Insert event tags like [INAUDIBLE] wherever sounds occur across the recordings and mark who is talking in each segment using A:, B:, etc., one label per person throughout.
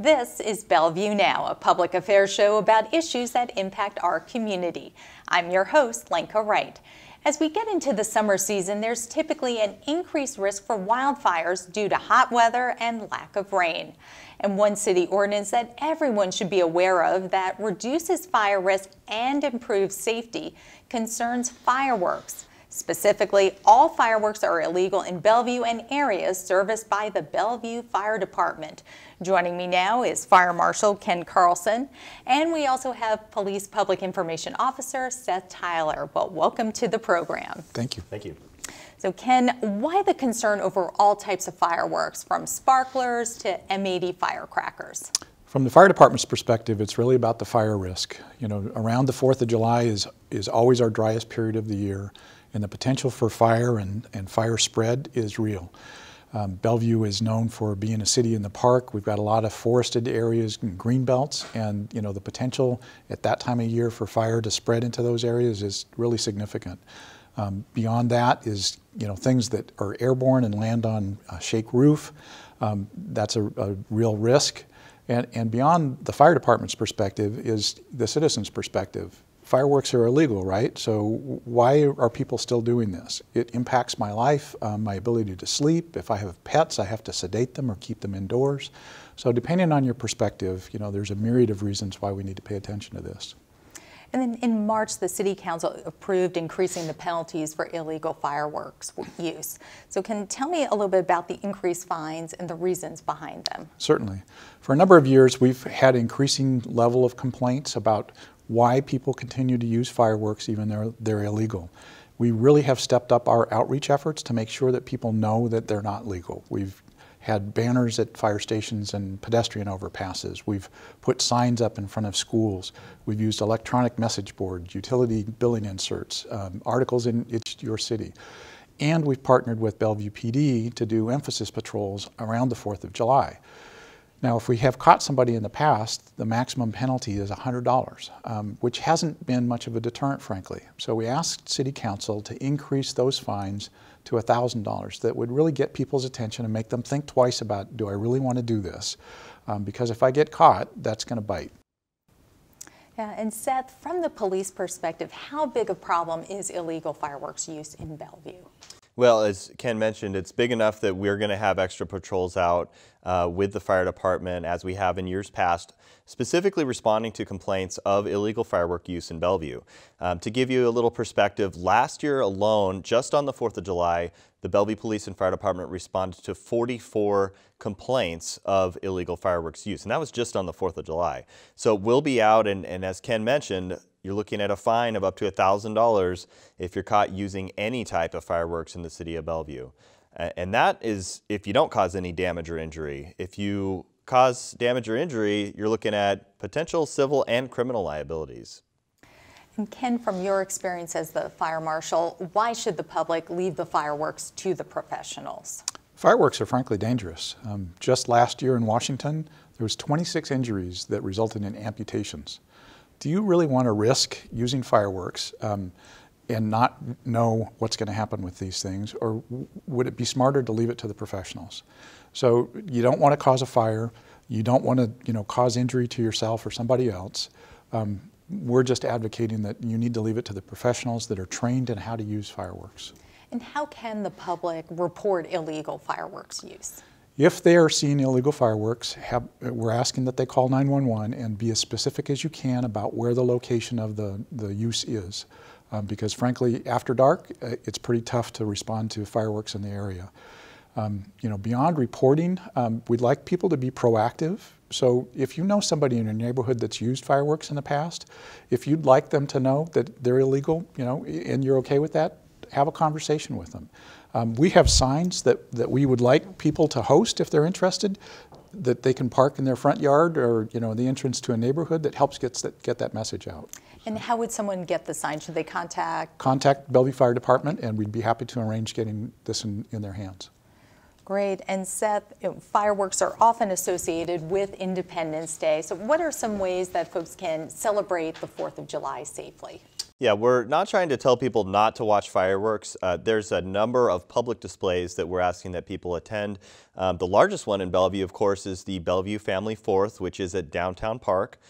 A: This is Bellevue Now, a public affairs show about issues that impact our community. I'm your host, Lenka Wright. As we get into the summer season, there's typically an increased risk for wildfires due to hot weather and lack of rain. And one city ordinance that everyone should be aware of that reduces fire risk and improves safety concerns fireworks. Specifically, all fireworks are illegal in Bellevue and areas serviced by the Bellevue Fire Department. Joining me now is Fire Marshal Ken Carlson, and we also have Police Public Information Officer Seth Tyler. Well, welcome to the program.
B: Thank you.
C: Thank you.
A: So Ken, why the concern over all types of fireworks, from sparklers to M80 firecrackers?
B: From the fire department's perspective, it's really about the fire risk. You know, around the 4th of July is, is always our driest period of the year and the potential for fire and, and fire spread is real. Um, Bellevue is known for being a city in the park. We've got a lot of forested areas and green belts, and you know the potential at that time of year for fire to spread into those areas is really significant. Um, beyond that is you know things that are airborne and land on a shake roof. Um, that's a, a real risk. And, and beyond the fire department's perspective is the citizen's perspective fireworks are illegal, right? So why are people still doing this? It impacts my life, um, my ability to sleep. If I have pets, I have to sedate them or keep them indoors. So depending on your perspective, you know, there's a myriad of reasons why we need to pay attention to this.
A: And then in March, the City Council approved increasing the penalties for illegal fireworks use. So can you tell me a little bit about the increased fines and the reasons behind them?
B: Certainly. For a number of years, we've had increasing level of complaints about why people continue to use fireworks even though they're illegal. We really have stepped up our outreach efforts to make sure that people know that they're not legal. We've had banners at fire stations and pedestrian overpasses. We've put signs up in front of schools. We've used electronic message boards, utility billing inserts, um, articles in It's Your City. And we've partnered with Bellevue PD to do emphasis patrols around the 4th of July. Now, if we have caught somebody in the past, the maximum penalty is $100, um, which hasn't been much of a deterrent, frankly. So we asked City Council to increase those fines to $1,000 that would really get people's attention and make them think twice about, do I really want to do this? Um, because if I get caught, that's going to bite.
A: Yeah, and Seth, from the police perspective, how big a problem is illegal fireworks use in Bellevue?
C: Well, as Ken mentioned, it's big enough that we're going to have extra patrols out uh, with the fire department as we have in years past, specifically responding to complaints of illegal firework use in Bellevue. Um, to give you a little perspective, last year alone, just on the 4th of July, the Bellevue Police and Fire Department responded to 44 complaints of illegal fireworks use, and that was just on the 4th of July. So we'll be out, and, and as Ken mentioned, you're looking at a fine of up to $1,000 if you're caught using any type of fireworks in the city of Bellevue. And that is if you don't cause any damage or injury. If you cause damage or injury, you're looking at potential civil and criminal liabilities.
A: And Ken, from your experience as the fire marshal, why should the public leave the fireworks to the professionals?
B: Fireworks are frankly dangerous. Um, just last year in Washington, there was 26 injuries that resulted in amputations do you really want to risk using fireworks um, and not know what's going to happen with these things, or would it be smarter to leave it to the professionals? So you don't want to cause a fire, you don't want to you know cause injury to yourself or somebody else. Um, we're just advocating that you need to leave it to the professionals that are trained in how to use fireworks.
A: And how can the public report illegal fireworks use?
B: If they are seeing illegal fireworks, have, we're asking that they call 911 and be as specific as you can about where the location of the, the use is. Um, because frankly, after dark, uh, it's pretty tough to respond to fireworks in the area. Um, you know, beyond reporting, um, we'd like people to be proactive. So if you know somebody in your neighborhood that's used fireworks in the past, if you'd like them to know that they're illegal, you know, and you're okay with that, have a conversation with them. Um, we have signs that, that we would like people to host if they're interested, that they can park in their front yard or you know the entrance to a neighborhood that helps get that, get that message out.
A: And how would someone get the sign? Should they contact?
B: Contact Bellevue Fire Department and we'd be happy to arrange getting this in, in their hands.
A: Great. And Seth, fireworks are often associated with Independence Day. So what are some ways that folks can celebrate the 4th of July safely?
C: Yeah, we're not trying to tell people not to watch fireworks. Uh, there's a number of public displays that we're asking that people attend. Um, the largest one in Bellevue, of course, is the Bellevue Family Fourth, which is at Downtown Park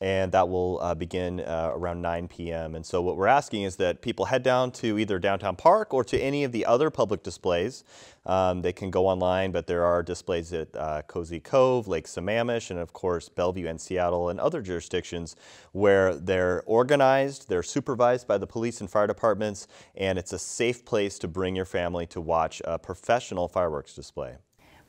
C: and that will uh, begin uh, around 9 p.m. And so what we're asking is that people head down to either Downtown Park or to any of the other public displays. Um, they can go online, but there are displays at uh, Cozy Cove, Lake Sammamish, and of course Bellevue and Seattle and other jurisdictions where they're organized, they're supervised by the police and fire departments, and it's a safe place to bring your family to watch a professional fireworks display.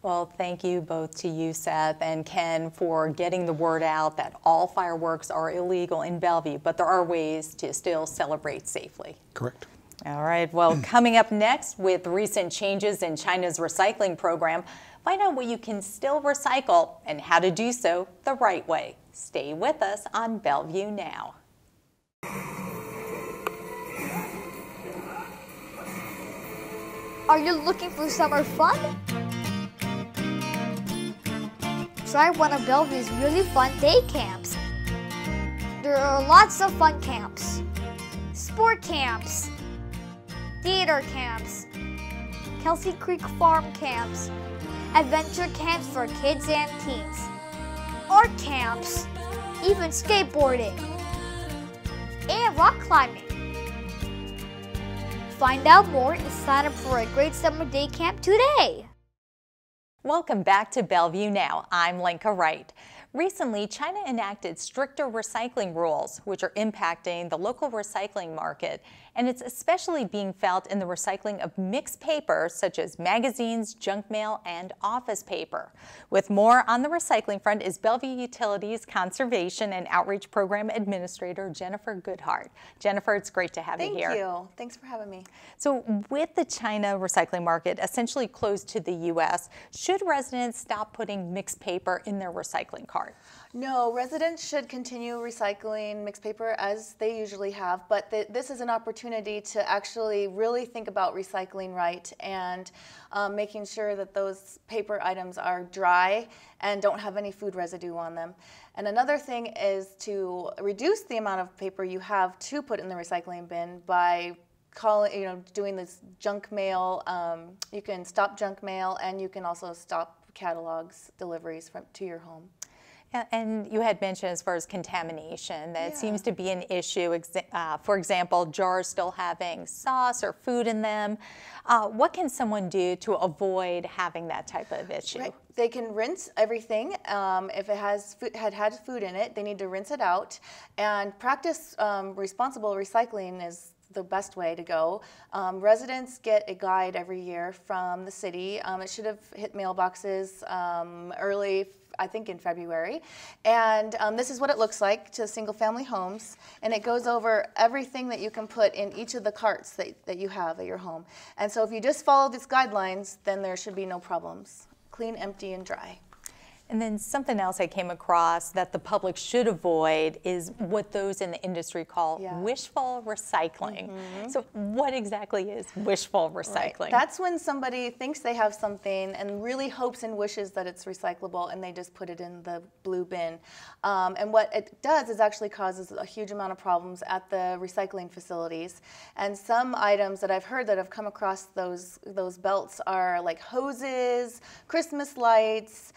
A: Well, thank you both to you, Seth and Ken, for getting the word out that all fireworks are illegal in Bellevue, but there are ways to still celebrate safely.
B: Correct.
A: All right, well, [CLEARS THROAT] coming up next with recent changes in China's recycling program, find out what you can still recycle and how to do so the right way. Stay with us on Bellevue Now.
D: Are you looking for summer fun? Try one of Bellevue's really fun day camps. There are lots of fun camps. Sport camps, theater camps, Kelsey Creek Farm camps, adventure camps for kids and teens, art camps, even skateboarding, and rock climbing. Find out more and sign up for a great summer day camp today.
A: Welcome back to Bellevue Now. I'm Lenka Wright. Recently, China enacted stricter recycling rules, which are impacting the local recycling market and it's especially being felt in the recycling of mixed paper such as magazines, junk mail, and office paper. With more on the recycling front is Bellevue Utilities Conservation and Outreach Program Administrator Jennifer Goodhart. Jennifer, it's great to have
E: Thank
A: you here.
E: Thank you. Thanks for having me.
A: So with the China recycling market essentially closed to the U.S., should residents stop putting mixed paper in their recycling cart?
E: No, residents should continue recycling mixed paper as they usually have, but th this is an opportunity to actually really think about recycling right and um, making sure that those paper items are dry and don't have any food residue on them. And another thing is to reduce the amount of paper you have to put in the recycling bin by calling, you know, doing this junk mail. Um, you can stop junk mail and you can also stop catalogs deliveries from to your home.
A: And you had mentioned as far as contamination, that yeah. seems to be an issue. Uh, for example, jars still having sauce or food in them. Uh, what can someone do to avoid having that type of issue? Right.
E: They can rinse everything. Um, if it has food, had had food in it, they need to rinse it out and practice um, responsible recycling is the best way to go. Um, residents get a guide every year from the city. Um, it should have hit mailboxes um, early I think in February. And um, this is what it looks like to single family homes. And it goes over everything that you can put in each of the carts that, that you have at your home. And so if you just follow these guidelines, then there should be no problems. Clean, empty, and dry.
A: And then something else I came across that the public should avoid is what those in the industry call yeah. wishful recycling. Mm -hmm. So what exactly is wishful recycling?
E: Right. That's when somebody thinks they have something and really hopes and wishes that it's recyclable and they just put it in the blue bin. Um, and what it does is actually causes a huge amount of problems at the recycling facilities. And some items that I've heard that have come across those, those belts are like hoses, Christmas lights,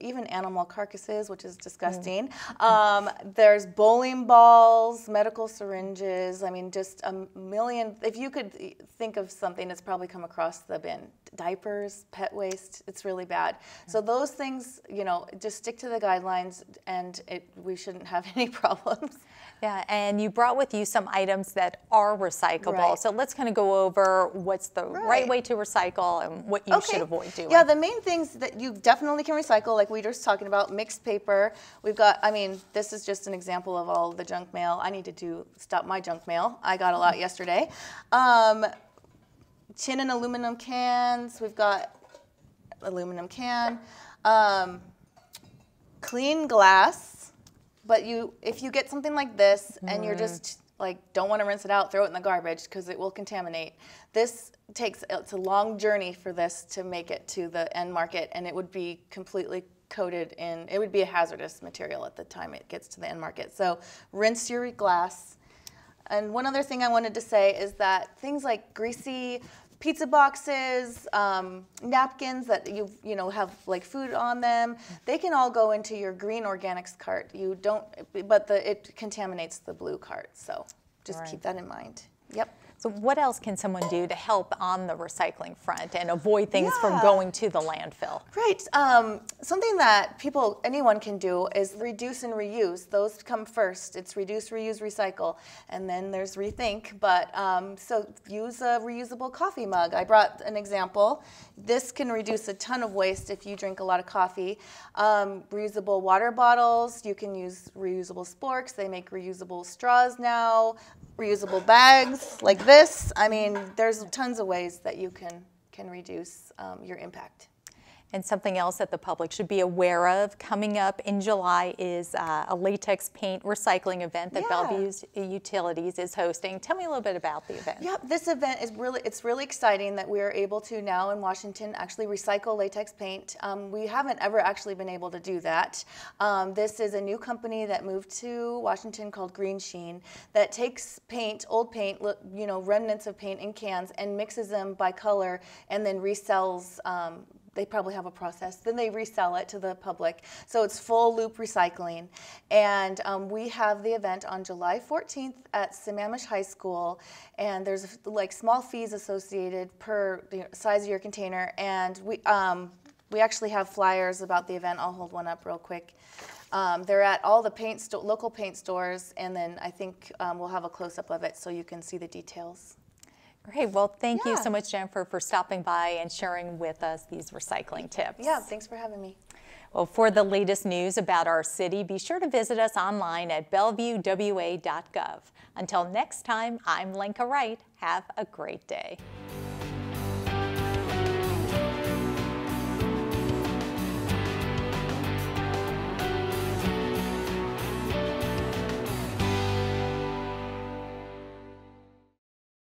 E: even animal carcasses, which is disgusting. Mm. Um, there's bowling balls, medical syringes. I mean, just a million. If you could think of something that's probably come across the bin, diapers, pet waste, it's really bad. So those things, you know, just stick to the guidelines, and it, we shouldn't have any [LAUGHS] problems.
A: Yeah, and you brought with you some items that are recyclable. Right. So let's kind of go over what's the right. right. way to recycle and what you okay. should avoid doing.
E: Yeah, the main things that you definitely can recycle, like we were just talking about, mixed paper. We've got, I mean, this is just an example of all the junk mail. I need to do stop my junk mail. I got a lot yesterday. Um, tin and aluminum cans. We've got aluminum can. Um, clean glass but you, if you get something like this mm. and you're just like don't want to rinse it out, throw it in the garbage because it will contaminate. This takes it's a long journey for this to make it to the end market, and it would be completely coated in. It would be a hazardous material at the time it gets to the end market. So rinse your glass. And one other thing I wanted to say is that things like greasy pizza boxes, um, napkins that you you know have like food on them, they can all go into your green organics cart. You don't, but the it contaminates the blue cart. So just
A: Right.
E: keep that in mind. Yep.
A: So what else can someone do to help on the recycling front and avoid things from going to the landfill?
E: Right. Um, something that people, anyone can do is reduce and reuse. Those come first. It's reduce, reuse, recycle, and then there's rethink. But um, so use a reusable coffee mug. I brought an example. This can reduce a ton of waste if you drink a lot of coffee. Um, reusable water bottles. You can use reusable sporks. They make reusable straws now. Reusable bags like this. I mean, there's tons of ways that you can can reduce um, your impact.
A: And something else that the public should be aware of coming up in July is uh, a latex paint recycling event that
E: Yeah.
A: Bellevue's Utilities is hosting. Tell me a little bit about the event.
E: Yep, this event is really, it's really exciting that we are able to now in Washington actually recycle latex paint. Um, we haven't ever actually been able to do that. Um, this is a new company that moved to Washington called Green Sheen that takes paint, old paint, you know, remnants of paint in cans and mixes them by color and then resells um, they probably have a process. Then they resell it to the public. So it's full loop recycling. And um, we have the event on July 14th at Sammamish High School. And there's like small fees associated per the size of your container. And we, um, we actually have flyers about the event. I'll hold one up real quick. Um, they're at all the paint local paint stores, and then I think um, we'll have a close up of it so you can see the details.
A: Great. Well, thank you so much, Jennifer, for stopping by and sharing with us these recycling tips.
E: Yeah, thanks for having me.
A: Well, for the latest news about our city, be sure to visit us online at bellevuewa.gov. Until next time, I'm Lenka Wright. Have a great day.